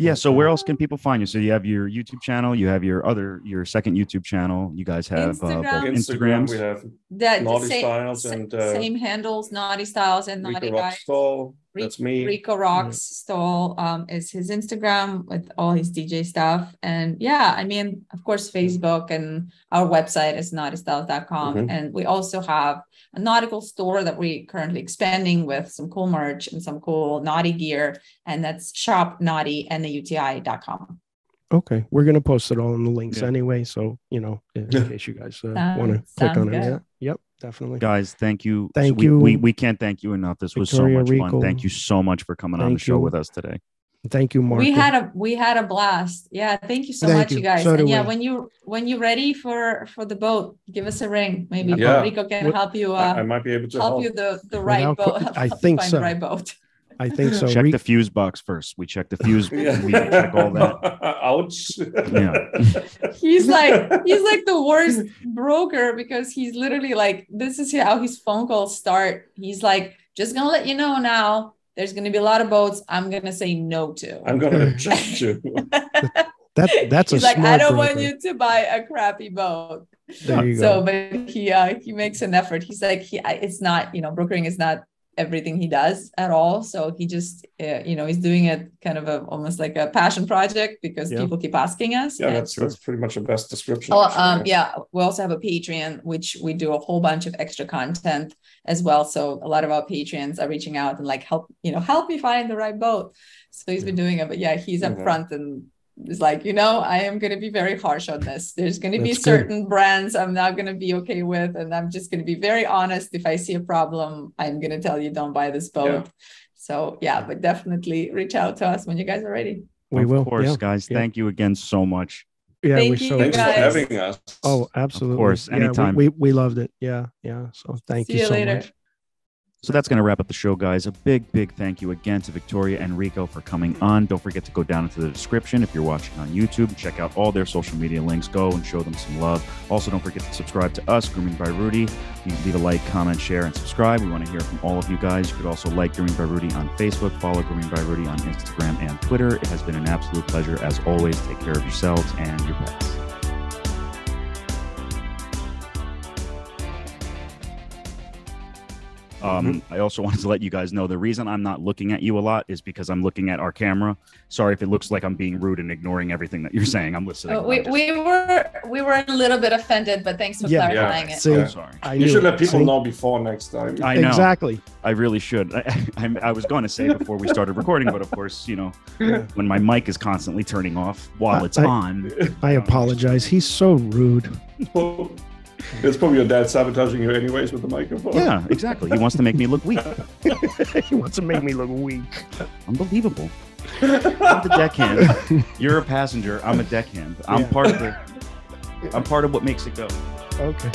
Yeah. So where else can people find you? So you have your YouTube channel. You have your other your second YouTube channel. You guys have uh, Instagram. Instagram, Instagrams. we have That Naughty same, Styles and, uh, same handles, NautiStyles and NautiGuys. Rockstall. That's me. Rico Rocks Stoll um, is his Instagram with all his DJ stuff. And yeah, I mean, of course, Facebook and our website is nautistyles.com. Mhm. And we also have a nautical store that we're currently expanding with some cool merch and some cool naughty gear. And that's shop naughty and the UTI.com. Okay, we're gonna post it all in the links Yeah. anyway, so you know, in Yeah. case you guys uh, Sounds- want to click sounds on it. Yeah, yep, definitely. Guys, thank you. Thank we, you. We, we can't thank you enough. This was so much Rico. fun. Thank you so much for coming on the show you. with us today. Thank you, Mark. We had a we had a blast. Yeah, thank you so Thank much, you. you guys. So and yeah, we. when you when you're ready for for the boat, give us a ring. Maybe Yeah. Rico can help you I, I uh, might be able to help help. you the the right boat. (laughs) I think find so. the right boat. I think so. check Re- the fuse box first. We check the (laughs) fuse. Yeah. We check all that. (laughs) Ouch. Yeah. (laughs) He's like he's like the worst broker because he's literally like this is how his phone calls start. He's like just gonna let you know now. There's gonna be a lot of boats. I'm gonna say no to. I'm gonna reject you. that that's He's a like, I don't want you to buy a crappy boat. There you so go. but he uh he makes an effort he's like he it's not you know brokering is not everything he does at all so he just uh, you know he's doing it kind of a almost like a passion project because Yeah. people keep asking us Yeah, that's that's pretty much the best description. Oh, actually. um, yeah. We also have a Patreon, which we do a whole bunch of extra content as well. So a lot of our patrons are reaching out and like help, you know, help me find the right boat. So he's been doing it, but yeah, he's up Mhm. front and is like, you know, I am going to be very harsh on this. There's going to be That's good. certain brands I'm not going to be okay with, and I'm just going to be very honest. If I see a problem, I'm going to tell you don't buy this boat. So yeah, but definitely reach out to us when you guys are ready. We of will. course, yeah. guys. yeah. Thank you again so much. Yeah, Thank we're you, so Thanks for guys. having us. Oh, absolutely. Of course, Yeah, we- anytime. We, we loved it. Yeah, yeah. So thank See you you so later. much. So that's going to wrap up the show, guys. A big, big thank you again to Victoria and Rico for coming on. Don't forget to go down into the description if you're watching on YouTube. Check out all their social media links. Go and show them some love. Also, don't forget to subscribe to us, Grooming by Rudy. You can leave a like, comment, share, and subscribe. We want to hear from all of you guys. You could also like Grooming by Rudy on Facebook, follow Grooming by Rudy on Instagram and Twitter. It has been an absolute pleasure. As always, take care of yourselves and your pets. Um, I also (laughs) wanted to let you guys know the reason I'm not looking at you a lot is because I'm looking at our camera. Sorry if it looks like I'm being rude and ignoring everything that you're (laughs) saying. I'm listening. Uh, we, I'm just- we were we were a little bit offended, but thanks for Yeah. clarifying Yeah. it. See, I'm sorry. I You should it. let people See? know before next time. I know. Exactly. I really should. (laughs) I, I, I was going to say before we started recording, but of course, you know, when my mic is constantly turning off while I- it's I- on. I apologize. He's so rude. (laughs) it's probably your dad sabotaging you anyways with the microphone. Yeah, exactly. He wants to make me look weak. (laughs) he wants to make me look weak. Unbelievable. I'm the deckhand. You're a passenger. I'm a deckhand. I'm Yeah. part of the. I'm part of what makes it go. Okay.